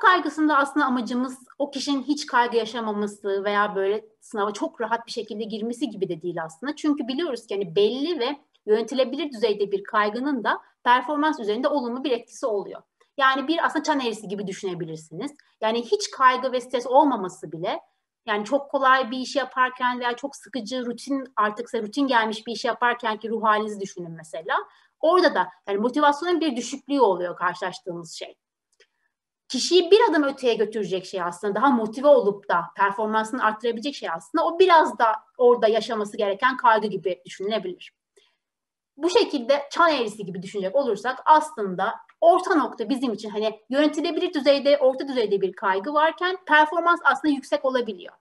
Kaygısında aslında amacımız o kişinin hiç kaygı yaşamaması veya böyle sınava çok rahat bir şekilde girmesi gibi de değil aslında. Çünkü biliyoruz ki hani belli ve yönetilebilir düzeyde bir kaygının da performans üzerinde olumlu bir etkisi oluyor. Yani bir aslında çan eğrisi gibi düşünebilirsiniz. Yani hiç kaygı ve stres olmaması bile yani çok kolay bir iş yaparken veya çok sıkıcı rutin artık rutin gelmiş bir iş yaparken ki ruh halinizi düşünün mesela. Orada da yani motivasyonun bir düşüklüğü oluyor karşılaştığımız şey. Kişiyi bir adım öteye götürecek şey aslında daha motive olup da performansını arttırabilecek şey aslında o biraz da orada yaşaması gereken kaygı gibi düşünülebilir. Bu şekilde çan eğrisi gibi düşünecek olursak aslında orta nokta bizim için hani yönetilebilir düzeyde, orta düzeyde bir kaygı varken performans aslında yüksek olabiliyor.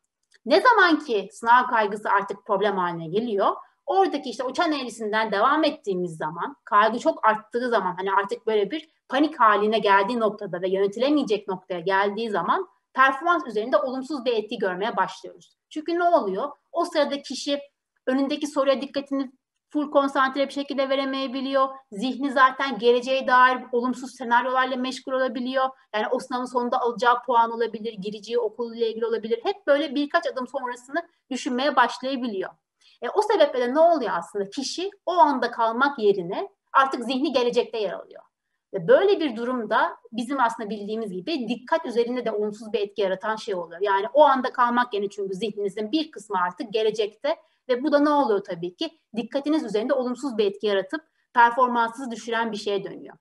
Ne zaman ki sınav kaygısı artık problem haline geliyor, oradaki işte uçan eğrisinden devam ettiğimiz zaman, kaygı çok arttığı zaman hani artık böyle bir panik haline geldiği noktada ve yönetilemeyecek noktaya geldiği zaman performans üzerinde olumsuz bir etki görmeye başlıyoruz. Çünkü ne oluyor? O sırada kişi önündeki soruya dikkatini full konsantre bir şekilde veremeyebiliyor. Zihni zaten geleceğe dair olumsuz senaryolarla meşgul olabiliyor. Yani o sınavın sonunda alacağı puan olabilir, gireceği okul ile ilgili olabilir. Hep böyle birkaç adım sonrasını düşünmeye başlayabiliyor. E, o sebeple de ne oluyor aslında? Kişi o anda kalmak yerine artık zihni gelecekte yer alıyor. Ve böyle bir durumda bizim aslında bildiğimiz gibi dikkat üzerinde de olumsuz bir etki yaratan şey oluyor. Yani o anda kalmak yerine çünkü zihninizin bir kısmı artık gelecekte ve bu da ne oluyor tabii ki? Dikkatiniz üzerinde olumsuz bir etki yaratıp performansınızı düşüren bir şeye dönüyor.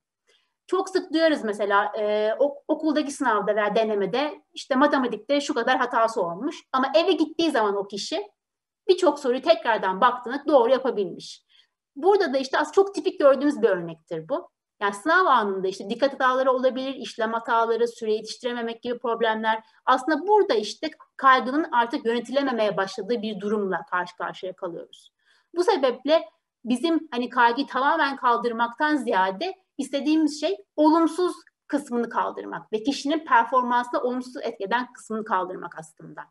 Çok sık duyarız mesela e, okuldaki sınavda veya denemede işte matematikte şu kadar hatası olmuş ama eve gittiği zaman o kişi birçok soruyu tekrardan baktığında doğru yapabilmiş. Burada da işte az çok tipik gördüğümüz bir örnektir bu. Yani sınav anında işte dikkat hataları olabilir, işlem hataları, süre yetiştirememek gibi problemler. Aslında burada işte kaygının artık yönetilememeye başladığı bir durumla karşı karşıya kalıyoruz. Bu sebeple bizim hani kaygıyı tamamen kaldırmaktan ziyade istediğimiz şey olumsuz kısmını kaldırmak ve kişinin performansına olumsuz etkeden kısmını kaldırmak aslında.